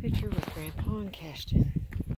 picture with Grandpa and Cashton.